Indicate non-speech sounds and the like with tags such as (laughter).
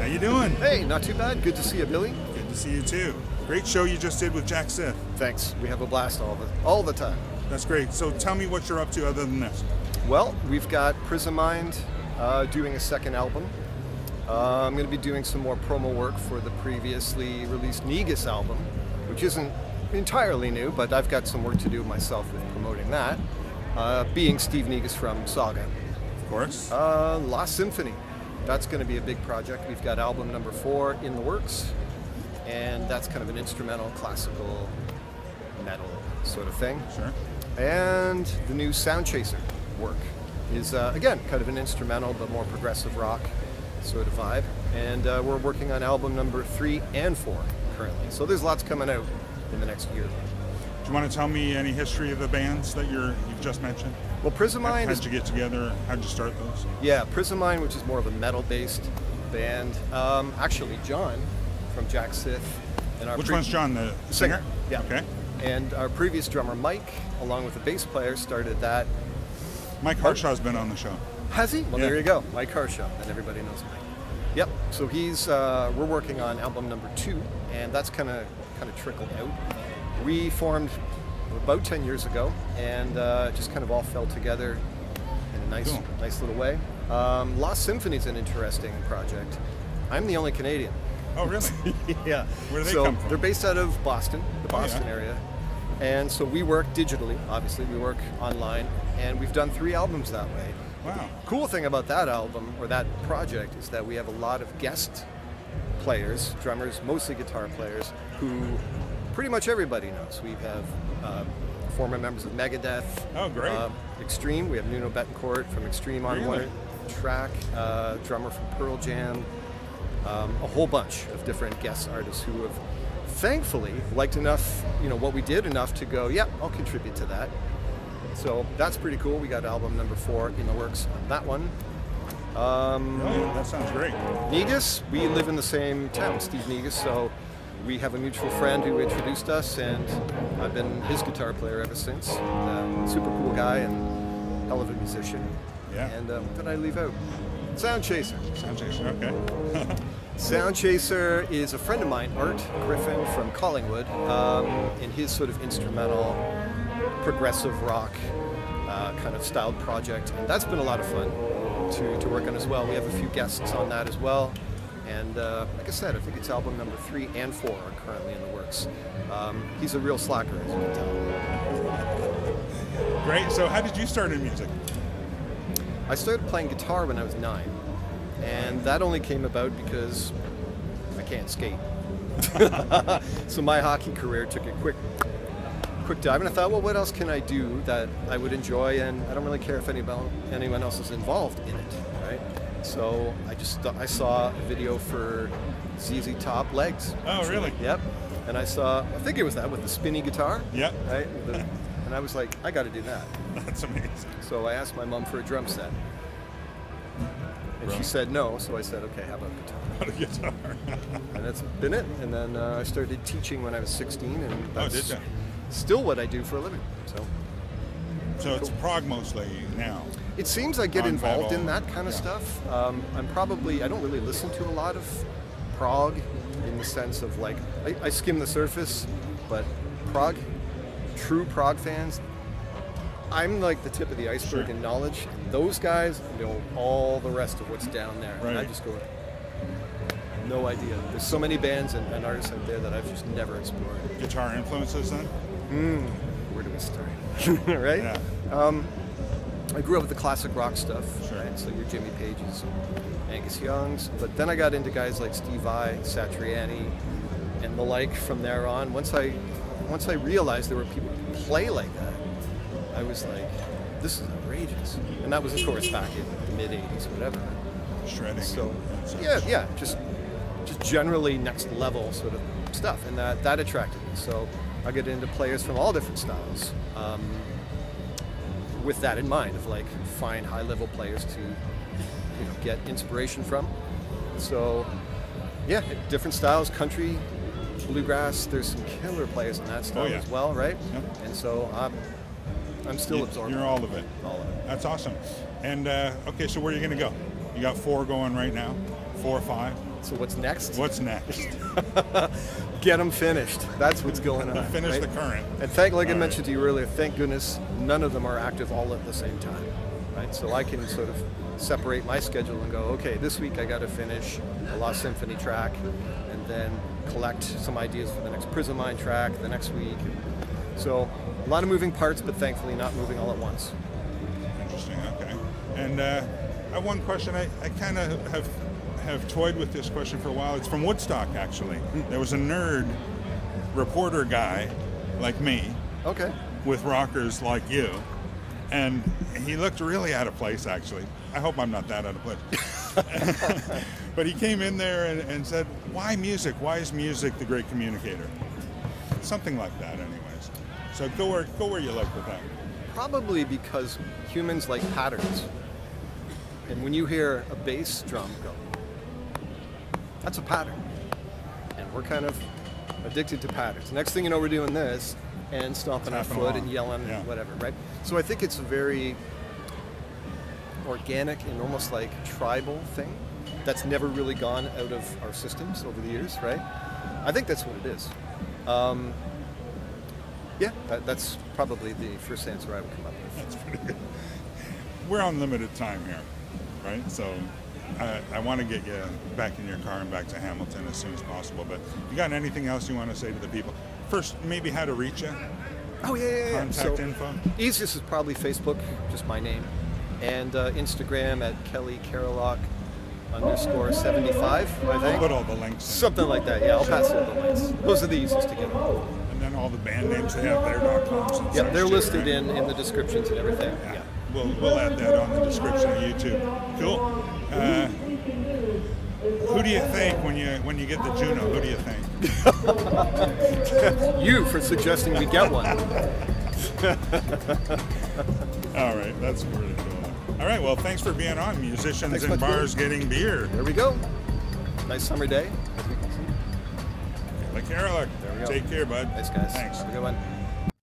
How you doing? Hey, not too bad. Good to see you, Billy. Good to see you too. Great show you just did with Jack Sith. Thanks. We have a blast all the all the time. That's great. So tell me what you're up to other than this. Well, we've got Prismind uh, doing a second album. Uh, I'm going to be doing some more promo work for the previously released Negus album, which isn't entirely new, but I've got some work to do myself with promoting that. Uh, being Steve Negus from Saga. Of course. Uh, Lost Symphony. That's going to be a big project. We've got album number four in the works, and that's kind of an instrumental, classical, metal sort of thing. Sure. And the new Sound Chaser work is, uh, again, kind of an instrumental but more progressive rock sort of vibe. And uh, we're working on album number three and four currently. So there's lots coming out in the next year. You want to tell me any history of the bands that you're you've just mentioned? Well, Prismind How'd you get together? How'd you start those? Yeah, Prismind, which is more of a metal-based band. Um, actually, John from Jack Sith and our Which pre- one's John, the singer? Yeah. Okay. And our previous drummer Mike, along with the bass player, started that. Mike Harshaw's been on the show. Has he? Well, Yeah. there you go, Mike Harshaw, and everybody knows Mike. Yep. So he's uh, we're working on album number two, and that's kind of kind of trickled out. We formed about 10 years ago, and uh, just kind of all fell together in a nice Cool. nice little way. Um, Lost Symphony is an interesting project. I'm the only Canadian. Oh, really? (laughs) yeah. Where do they so come from? they're based out of Boston, the Oh, yeah. Boston area. And so we work digitally, obviously, we work online, and we've done three albums that way. wow. Cool thing about that album or that project is that we have a lot of guest players, drummers, mostly guitar players, who pretty much everybody knows. We have uh, former members of Megadeth, Oh, great. uh, Extreme. We have Nuno Bettencourt from Extreme on Really? one track, uh, drummer from Pearl Jam, um, a whole bunch of different guest artists who have thankfully liked enough, you know, what we did enough to go, yeah, I'll contribute to that. So that's pretty cool. We got album number four in the works on that one. Um, Brilliant. That sounds great. Negus, we live in the same town, Steve Negus, so we have a mutual friend who introduced us, and I've been his guitar player ever since. Um, super cool guy and hell of a musician. Yeah. And um, what did I leave out? Sound Chaser. Sound chaser. Okay. (laughs) Sound Chaser is a friend of mine, Art Griffin from Collingwood, um, in his sort of instrumental, progressive rock uh, kind of styled project. And that's been a lot of fun to, to work on as well. We have a few guests on that as well. And uh, like I said, I think it's album number three and four are currently in the works. Um, he's a real slacker, as you can tell. great. So how did you start in music? I started playing guitar when I was nine, and that only came about because I can't skate. (laughs) so my hockey career took a quick, quick dive, and I thought, well, what else can I do that I would enjoy, and I don't really care if anybody, anyone else is involved in it? So I just I saw a video for ZZ Top Legs. Oh, really? Yep. And I saw, I think it was that with the spinny guitar. Yep. Right. The- and I was like, I got to do that. (laughs) That's amazing. So I asked my mom for a drum set. And she said no, so I said, okay, how about guitar? What a guitar. (laughs) And that's been it. And then uh, I started teaching when I was 16, and Oh, that's ya? still what I do for a living. So so it's prog mostly now. it seems I get involved in that kind of yeah. stuff. Um, I'm probably, I don't really listen to a lot of prog in the sense of like, I, I skim the surface, but prog, true prog fans, I'm like the tip of the iceberg Sure. in knowledge. Those guys know all the rest of what's down there. And I just go, no idea. There's so many bands and, and artists out there that I've just never explored. Guitar influences then? Where do we start? (laughs) right? Yeah. Um, I grew up with the classic rock stuff, Sure. right? So your Jimmy Pages, and Angus Youngs. But then I got into guys like Steve Vai, Satriani, and the like from there on. Once I, once I realized there were people who play like that, I was like, this is outrageous. And that was, of course, back in the mid '80s, whatever. Shredding. So yeah, yeah, just just generally next level sort of stuff, and that that attracted me. So I get into players from all different styles, um, with that in mind of like find high level players to you know get inspiration from. So yeah, different styles, country, bluegrass. There's some killer players in that style Oh, yeah. as well, right? Yep. And so I'm I'm still You- absorbing You're all of it. all of it. That's awesome. And uh, okay, so where are you going to go? You got four going right now. Four or five. So what's next? What's next? (laughs) Get them finished. That's what's going on. (laughs) Finish right? the current. And thank, like I All right. mentioned to you earlier, thank goodness none of them are active all at the same time, right? So I can sort of separate my schedule and go, okay, this week I got to finish a Lost Symphony track, and then collect some ideas for the next Prismind track the next week. So a lot of moving parts, but thankfully not moving all at once. Interesting. Okay. And uh, I have one question. I, I kind of have have toyed with this question for a while. It's from Woodstock, actually. Hmm. There was a nerd reporter guy like me Okay. with rockers like you, and he looked really out of place. Actually, I hope I'm not that out of place. (laughs) but he came in there and, and said, "Why music? Why is music the great communicator?" Something like that, anyways. So go where go where you like with that. Probably because humans like patterns. And when you hear a bass drum go, that's a pattern. And we're kind of addicted to patterns. Next thing you know, we're doing this and stomping our foot and yelling Yeah. and whatever, right? So I think it's a very organic and almost like tribal thing that's never really gone out of our systems over the years, right? I think that's what it is. Um, yeah, that, that's probably the first answer I would come up with. That's pretty good. (laughs) We're on limited time here, right? So I, I want to get you back in your car and back to Hamilton as soon as possible. But you got anything else you want to say to the people? First, maybe how to reach you, Oh yeah, yeah, yeah. contact So, info. Easiest is probably Facebook, just my name, and uh, Instagram at Kelly Kereliuk underscore seventy five. I We'll think put all the links in. something like that. Yeah, I'll pass all the links. Those are the easiest to get. and then all the band names they have there, dot coms and Yeah, they're listed right? in in the descriptions and everything. Yeah. Yeah. We'll, we'll add that on the description of YouTube. Cool. Uh, who do you think when you when you get the Juno? Who do you think? (laughs) You for suggesting we get one. (laughs) All right, that's pretty cool. All right, well, thanks for being on Musicians Thanks in. Bars Getting Beer. There we go. Nice summer day. Like Kereliuk. There we go. Take care, bud. Thanks, guys. Thanks. Have a good one.